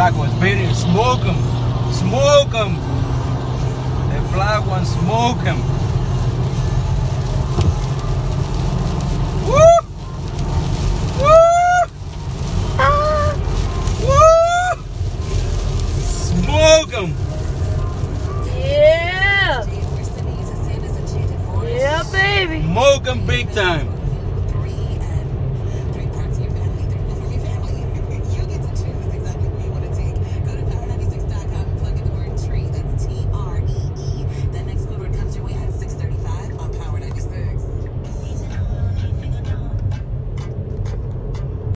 black was baby, smoke them. smoke them. The black one smoke. Woo! Woo! Ah! Woo! Smoke. Yeah. Yeah, baby. Smoke them big time.